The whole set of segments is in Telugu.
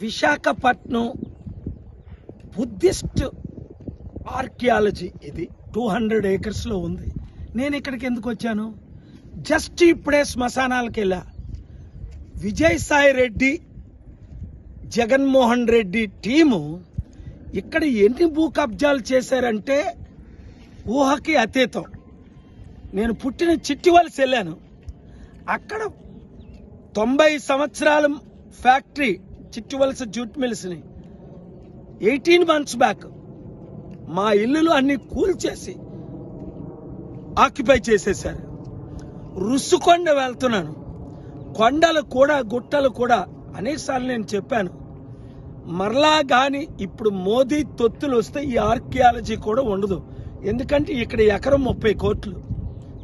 విశాఖపట్నం బుద్ధిస్ట్ ఆర్కియాలజీ ఇది టూ హండ్రెడ్ ఏకర్స్లో ఉంది. నేను ఇక్కడికి ఎందుకు వచ్చాను? జస్ట్ ఇప్పుడే శ్మశానాలకు వెళ్ళా. విజయసాయి రెడ్డి జగన్మోహన్ రెడ్డి టీము ఇక్కడ ఎన్ని భూ కబ్జాలు చేశారంటే ఊహకి అతీతం. నేను పుట్టిన చిట్టివలసి వెళ్ళాను. అక్కడ తొంభై సంవత్సరాల ఫ్యాక్టరీ చిట్టువలస జూట్ మిల్స్ని. ఎయిటీన్ మంత్స్ బ్యాక్ మా ఇల్లులు అన్ని కూల్చేసి ఆక్యుపై చేసేసారు రుసుకొండ వెళ్తున్నాను. కొండలు కూడా గుట్టలు కూడా అనేకసార్లు నేను చెప్పాను. మరలా గాని ఇప్పుడు మోదీ తొత్తులు వస్తే ఈ ఆర్కియాలజీ కూడా ఉండదు. ఎందుకంటే ఇక్కడ ఎకరం ముప్పై కోట్లు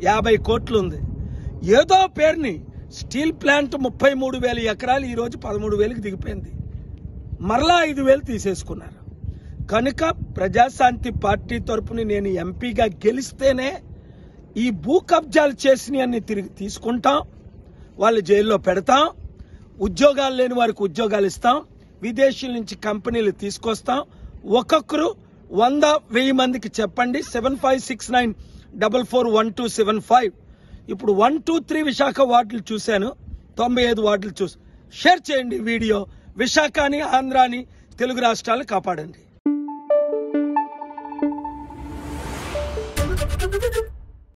యాభై కోట్లు ఉంది. ఏదో పేరుని స్టీల్ ప్లాంట్ ముప్పై మూడు వేల ఎకరాలు ఈరోజు పదమూడు వేలకు దిగిపోయింది. మరలా ఐదు వేలు తీసేసుకున్నారు. కనుక ప్రజాశాంతి పార్టీ తరపున నేను ఎంపీగా గెలిస్తేనే ఈ భూ కబ్జాలు చేసినవన్నీ తిరిగి తీసుకుంటాం వాళ్ళు జైల్లో పెడతాం ఉద్యోగాలు లేని వారికి ఉద్యోగాలు ఇస్తాం విదేశీయుల నుంచి కంపెనీలు తీసుకొస్తాం. ఒక్కొక్కరు వంద వెయ్యి మందికి చెప్పండి seven five six nine double four one two seven five. ఇప్పుడు వన్ టూ త్రీ విశాఖ వార్డులు చూశాను. తొంభై ఐదు వార్డులు చూసి షేర్ చేయండి వీడియో. విశాఖని ఆంధ్రాని తెలుగు రాష్ట్రాలు కాపాడండి.